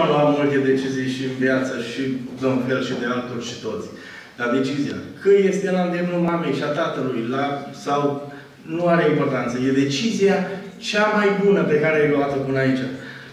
am luat multe decizii și în viață și de un fel și de altul și toți. Dar decizia, că este la îndemnul mamei și a tatălui, la, sau nu are importanță. E decizia cea mai bună pe care ai luat-o până aici.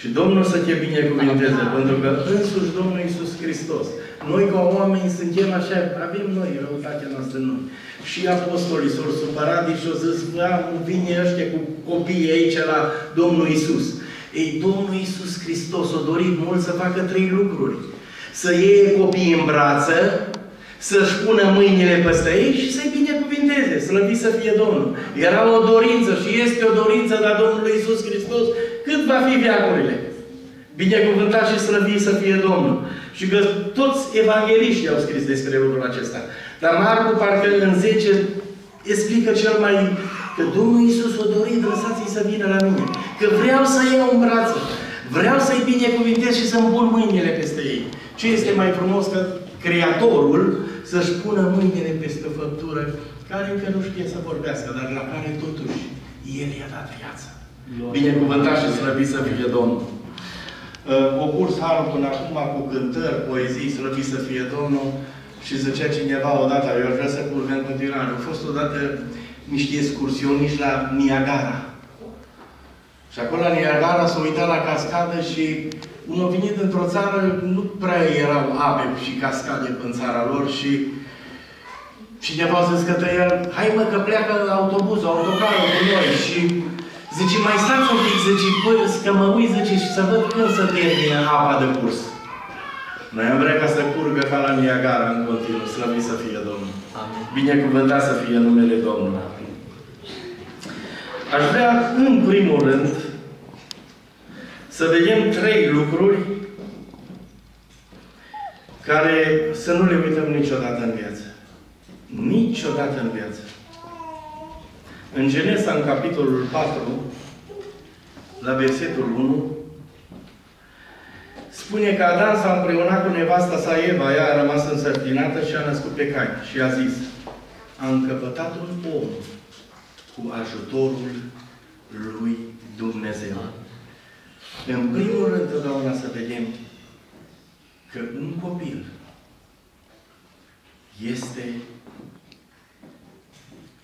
Și Domnul să te binecuvinteze, pentru că însuși Domnul Iisus Hristos. Noi ca oameni suntem așa, avem noi răutatea noastră în noi. Și apostolii s-au supărat și au zis, vine ăștia cu copiii aici la Domnul Iisus. Ei, Domnul Iisus Hristos a dorit mult să facă trei lucruri. Să iei copiii în brață, să-și pună mâinile peste ei și să-i binecuvinteze, slăvit să fie Domnul. Era o dorință și este o dorință la Domnul Iisus Hristos cât va fi viacurile. Binecuvântat și slăvit să fie Domnul. Și că toți evangeliștii au scris despre lucrul acesta. Dar Marcu, parcă în 10, explică cel mai... Că Domnul Iisus o dorit, lăsați-i să vină la mine. Că vreau să iau în brață. Vreau să-i binecuvintez și să-mi pun mâinile peste ei. Ce este mai frumos că Creatorul să-și pună mâinile peste o făptură care încă nu știe să vorbească, dar la care totuși El i-a dat viață. Binecuvântat și slăvit să fie Domnul. O curs harul până acum cu cântări, poezii, slăvit să fie Domnul. Și zicea cineva odată, eu aș vrea să curg în continuare. Au fost odată niște excursioniști la Niagara. Și acolo la Niagara s-a uitat la cascadă și unul venit într-o țară, nu prea erau ape și cascade în țara lor și cineva a zis către el, hai mă că pleacă autobuzul, autocarul cu noi și zice, mai stați un pic, zice, păi, că mă uit, zice, și să văd când să termine apa de curs. Noi am vrea ca să curgă ca la Niagara în continuu, slăvit să fie Domnul. Amin. Binecuvântat să fie numele Domnului. Aș vrea, în primul rând, să vedem trei lucruri care să nu le uităm niciodată în viață. Niciodată în viață. În Genesa, în capitolul 4, la versetul 1, spune că Adam s-a împreunat cu nevasta sa Eva, ea a rămas însărcinată și a născut pe Cain. Și a zis, a încăpătat un om cu ajutorul lui Dumnezeu. În primul rând, întotdeauna să vedem că un copil este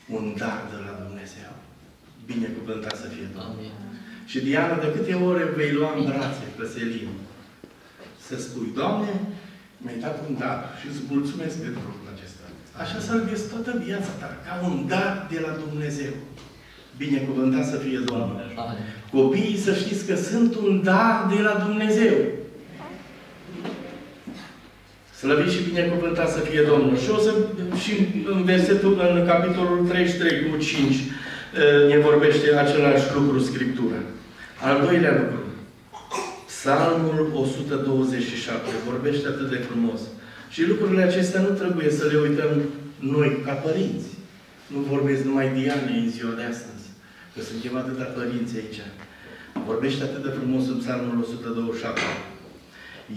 un dar de la Dumnezeu. Binecuvântat să fie Domnul. Și Diana, de câte ore vei lua în brațe pe Selin? Să spui, Doamne, mi-ai dat un dar și îți mulțumesc pentru lucrul acesta. Așa să-L vezi toată viața ta, ca un dar de la Dumnezeu. Binecuvântat să fie Domnul. Copiii să știți că sunt un dar de la Dumnezeu. Slăvit și binecuvântat să fie Domnul. Și o să, și în versetul, în capitolul 33 cu 5, ne vorbește același lucru Scriptura. Al doilea lucru. Psalmul 127 vorbește atât de frumos. Și lucrurile acestea nu trebuie să le uităm noi ca părinți. Nu vorbesc numai Diane în ziua de astăzi. Că suntem atâta părinți aici. Vorbește atât de frumos în Psalmul 127.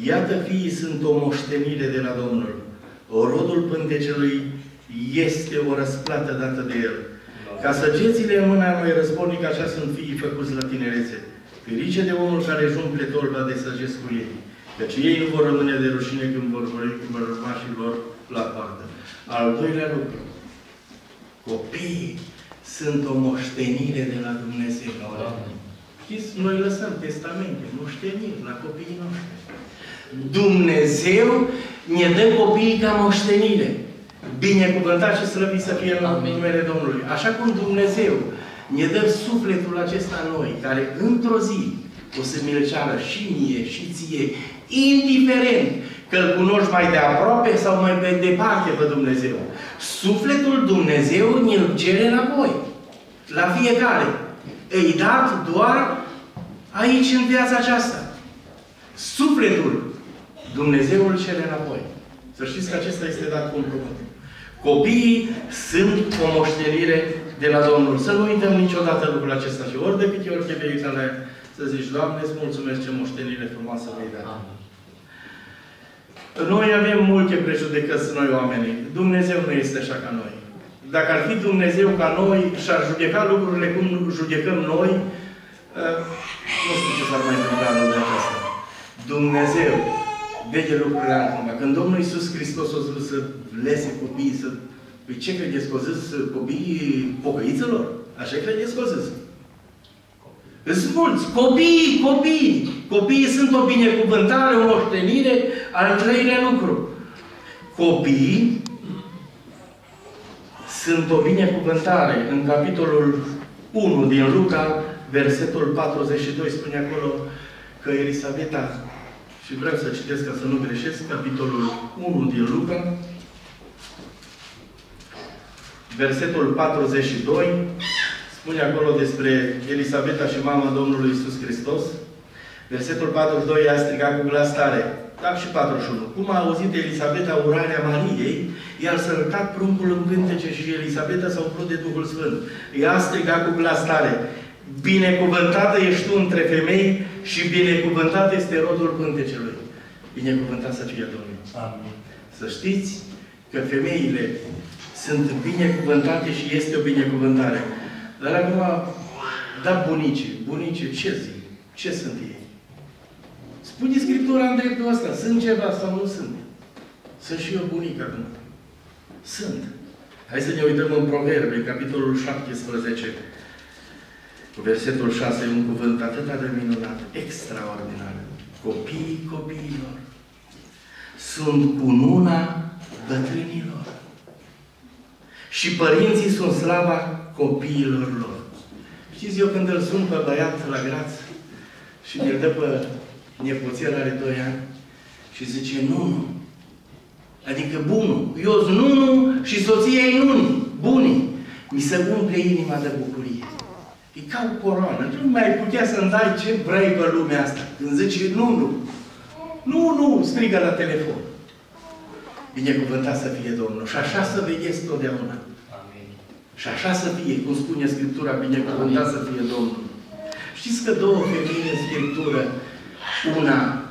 Iată fiii sunt o moștenire de la Domnul. Rodul pântecelui este o răsplată dată de El. Ca săgețile în mâna lui războrnic, așa sunt fiii făcuți la tinerețe. Ferice de omul care își umple torba de săgeți cu ei. Căci ei nu vor rămâne de rușine când vor vorbi cu lor la poartă. Al doilea lucru. Copiii sunt o moștenire de la Dumnezeu. Știți, noi lăsăm testamente, moșteniri la copiii noștri. Dumnezeu ne dă copiii ca moștenire. Binecuvântat și slăvit să fie în numele Domnului. Așa cum Dumnezeu ne dă sufletul acesta noi, care într-o zi o să mi ceară și mie și ție, indiferent că îl cunoști mai de aproape sau mai pe departe pe Dumnezeu. Sufletul Dumnezeu ne-l cere înapoi. La fiecare. Îi dat doar aici în viața aceasta. Sufletul Dumnezeu îl cere înapoi. Să știți că acesta este dat cu un Copiii sunt o moștenire de la Domnul. Să nu uităm niciodată lucrul acesta. Și ori de câte ori te vei la să zici, Doamne, îți mulțumesc ce moștenire frumoasă mi-ai dat. Noi avem multe prejudecăți noi oamenii. Dumnezeu nu este așa ca noi. Dacă ar fi Dumnezeu ca noi și ar judeca lucrurile cum judecăm noi, ă, nu știu ce s-ar mai întâmpla în lumea aceasta. Dumnezeu vede lucrurile altcumva. Când Domnul Iisus Hristos a zis să lese copiii, să... Păi ce credeți că o zis copiii pocăiților? Așa credeți că o zis? Sunt mulți. Copiii, copiii. Copiii sunt o binecuvântare, o moștenire, al treilea lucru. Copiii sunt o binecuvântare. În capitolul 1 din Luca, versetul 42, spune acolo că Elisabeta, și vreau să citesc ca să nu greșesc, capitolul 1 din Luca, versetul 42, spune acolo despre Elisabeta și mama Domnului Isus Hristos. Versetul 42 a strigat cu glas tare. Da, și 41. Cum a auzit Elisabeta urarea Mariei, i-a sărătat pruncul în pântece și Elisabeta s-a umplut de Duhul Sfânt. Ea a strigat cu glas tare. Binecuvântată ești tu între femei și binecuvântat este rodul pântecelui. Binecuvântat să fie Domnul. Amin. Să știți că femeile sunt binecuvântate și este o binecuvântare. Dar acum, da bunici, bunici, ce zic? Ce sunt ei? Spune Scriptura în dreptul ăsta. Sunt ceva sau nu sunt? Sunt și eu bunic acum. Sunt. Hai să ne uităm în Proverbe, capitolul 17, cu versetul 6, un cuvânt atât de minunat, extraordinar. Copiii copiilor sunt cununa bătrânilor. Și părinții sunt slava copiilor lor. Știți, eu când îl sun pe băiat la graț și mi-l dă pe nepoțel are 2 ani și zice, nu, nu. Adică bunul. Eu sunt nunu și soția e nuni. Bunii. Mi se umple inima de bucurie. E ca o coroană. Nu mai putea să-mi dai ce vrei pe lumea asta. Când zice, nu, nu. Nu, nu, strigă la telefon. Binecuvântat să fie Domnul. Și așa să vedeți totdeauna. Și așa să fie, cum spune Scriptura, binecuvântat să fie Domnul. Știți că două femei în Scriptură, una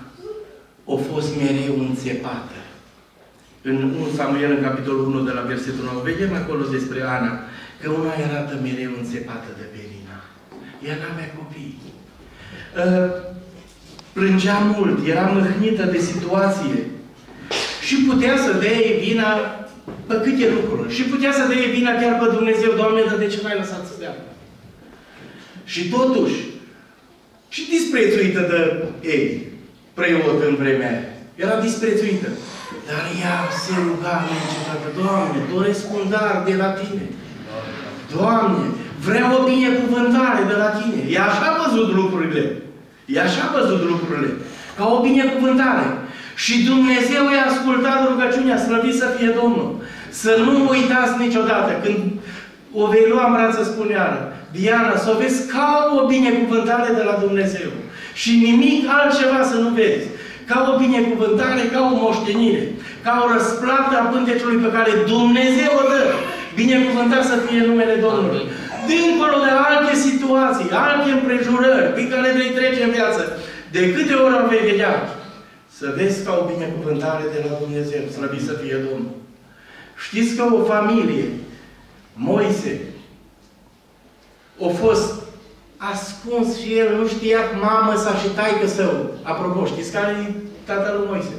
a fost mereu înțepată. În 1 Samuel, în capitolul 1, de la versetul 9, vedem acolo despre Ana, că una era mereu înțepată de Penina. Ea n-avea copii. Uh, plângea mult, era mâhnită de situație. Și putea să dea vina pe câte lucruri. Și putea să dea vina chiar pe Dumnezeu, Doamne, dar de ce n-ai lăsat să dea? Și totuși, și disprețuită de ei, preot în vremea aia. Era disprețuită. Dar ea se ruga neîncetată, Doamne, doresc un dar de la Tine. Doamne, vreau o binecuvântare de la Tine. Ea așa a văzut lucrurile. Ea așa a văzut lucrurile. Ca o binecuvântare. Și Dumnezeu i-a ascultat rugăciunea, slăvit să fie Domnul. Să nu uitați niciodată, când o vei lua în brață, spune Ana, Diana, să o vezi ca o binecuvântare de la Dumnezeu. Și nimic altceva să nu vezi. Ca o binecuvântare, ca o moștenire. Ca o răsplată a pântecului pe care Dumnezeu o dă. Binecuvântat să fie numele Domnului. Dincolo de alte situații, alte împrejurări pe care vei trece în viață, de câte ori o vei vedea, să vezi ca o binecuvântare de la Dumnezeu, slăvit să fie Domnul. Știți că o familie, Moise, a fost ascuns și el nu știa mamă sa și taică său. Apropo, știți care e tatăl lui Moise?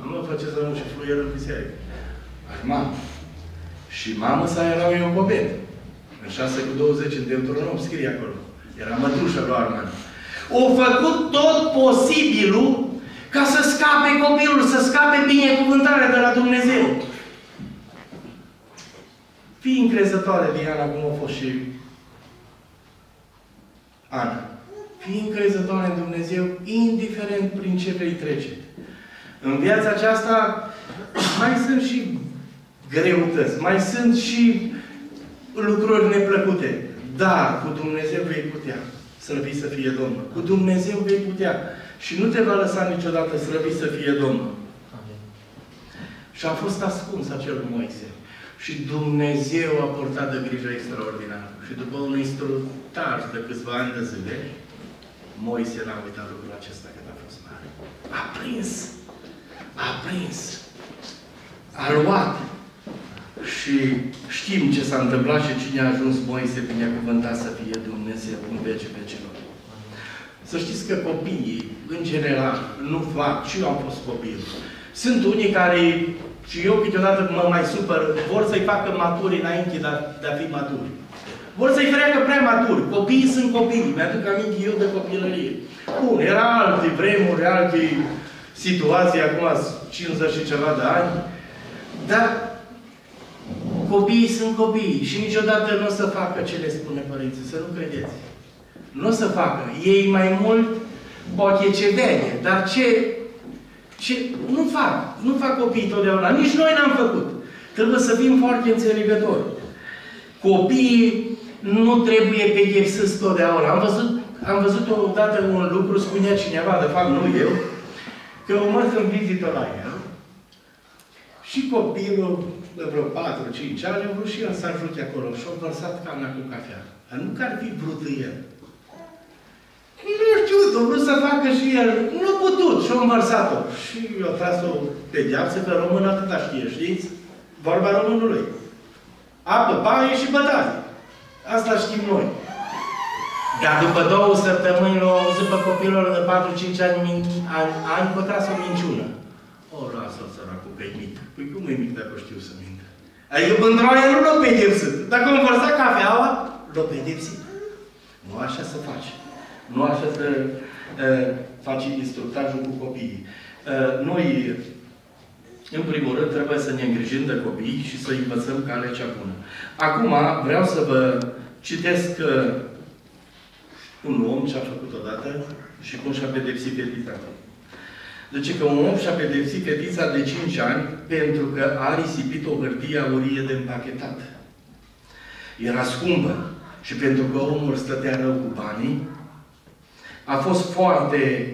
Nu mă face să nu și fluier în biserică. Mamă. Și mamă sa era o Iocobet. În 6 cu 20 în Deuteronom scrie acolo. Era mătușa lui Arman. O făcut tot posibilul ca să scape copilul, să scape binecuvântarea de la Dumnezeu. Fii încrezătoare, Diana, cum a fost și Ana. Fii încrezătoare în Dumnezeu, indiferent prin ce vei trece. În viața aceasta mai sunt și greutăți, mai sunt și lucruri neplăcute. Dar cu Dumnezeu vei putea. Slăvit să fie Domnul. Cu Dumnezeu vei putea. Și nu te va lăsa niciodată slăvit să fie Domnul. Amin. Și a fost ascuns acel Moise. Și Dumnezeu a purtat de grijă extraordinară. Și după un instructaj de câțiva ani de zile, Moise n-a uitat lucrul acesta când a fost mare. A prins. A prins. A luat. Și știm ce s-a întâmplat și cine a ajuns Moise binecuvântat să fie Dumnezeu în vece vecelor. Să știți că copiii, în general, nu fac, și eu am fost copil. Sunt unii care, și eu câteodată mă mai supăr, vor să-i facă maturi înainte de a, de a fi maturi. Vor să-i freacă prea maturi. Copiii sunt copii. Mi-aduc aminte eu de copilărie. Bun, era alte vremuri, alte situații, acum 50 și ceva de ani, dar copiii sunt copii și niciodată nu o să facă ce le spune părinții, să nu credeți. Nu o să facă. Ei mai mult, poate ce vede, dar ce, ce nu fac. Nu fac copiii totdeauna. Nici noi n-am făcut. Trebuie să fim foarte înțelegători. Copiii nu trebuie pedepsiți totdeauna. Am văzut, am văzut odată un lucru, spunea cineva, de fapt nu eu, că o mers în vizită la el și copilul de vreo 4-5 ani a vrut și el să ajute acolo și a vărsat cana cu cafea. Dar nu că ar fi vrut el. Nu știu, a vrut să facă și el. Nu a putut și a învărsat-o. Și i-a tras o pedeapsă, că român atâta știe, știți? Vorba românului. Apă, paie și bătaie. Asta știm noi. Dar după două săptămâni l-au auzit pe copilul de 4-5 ani, ani, ani că tras o minciună. O, lasă-l săracul, că e mic. Păi cum e mic dacă știu să mintă? Adică bândroaia nu l-a pedepsit. Dacă am vărsat cafeaua, l-a pedepsit. Nu așa să faci. Nu așa să uh, faci instructajul cu copiii. Uh, noi, în primul rând, trebuie să ne îngrijim de copii și să învățăm calea cea bună. Acum, vreau să vă citesc uh, un om ce a făcut odată și cum și-a pedepsit fetița. Deci că un om și-a pedepsit fetița de 5 ani pentru că a risipit o hârtie aurie de împachetat. Era scumpă. Și pentru că omul stătea rău cu banii, a fost foarte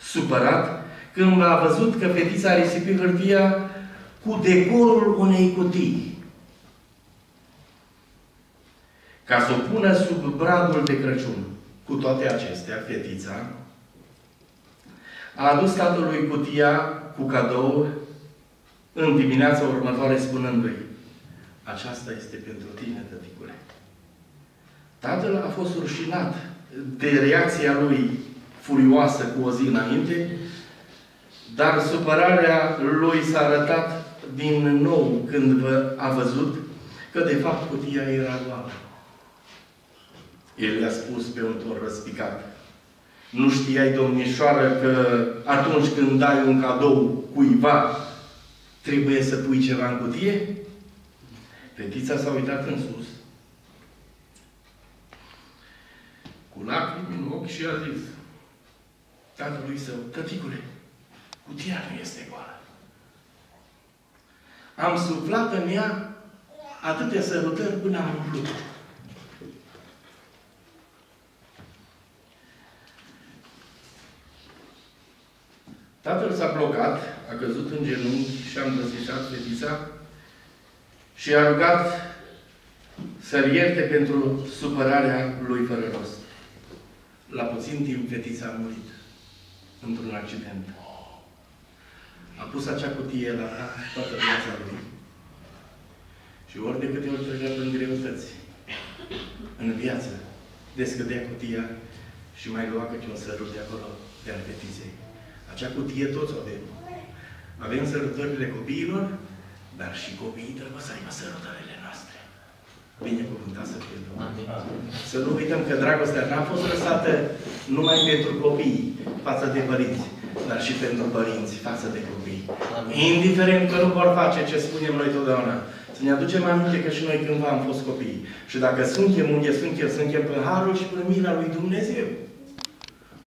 supărat când a văzut că fetița a risipit hârtia cu decorul unei cutii. Ca să o pună sub bradul de Crăciun. Cu toate acestea, fetița a adus tatălui cutia cu cadou în dimineața următoare spunându-i Aceasta este pentru tine, tăticule. Tatăl a fost rușinat de reacția lui furioasă cu o zi înainte, dar supărarea lui s-a arătat din nou când a văzut că de fapt cutia era goală. El i-a spus pe un tor răspicat. Nu știai, domnișoară, că atunci când dai un cadou cuiva, trebuie să pui ceva în cutie? Fetița s-a uitat în sus. Cu lacrimi în ochi și a zis tatălui său, tăticule, cutia nu este goală. Am suflat în ea atâtea sărutări până am umplut. Tatăl s-a blocat, a căzut în genunchi și a îmbrățișat fetița și a rugat să-l ierte pentru supărarea lui fără rost. La puțin timp, fetița a murit într-un accident. A pus acea cutie la toată viața lui. Și ori de câte ori trecea prin greutăți în viață, descădea cutia și mai lua câte un sărut de acolo, de la fetiței. Acea cutie toți o avem. Avem sărutările copiilor, dar și copiii trebuie să aibă sărutările noastre. Binecuvântat să fie Domnul. Să nu uităm că dragostea n-a fost lăsată numai pentru copii față de părinți, dar și pentru părinți față de copii. Indiferent că nu vor face ce spunem noi totdeauna. Să ne aducem aminte că și noi cândva am fost copii. Și dacă suntem unde suntem, suntem pe Harul și pe Mila lui Dumnezeu.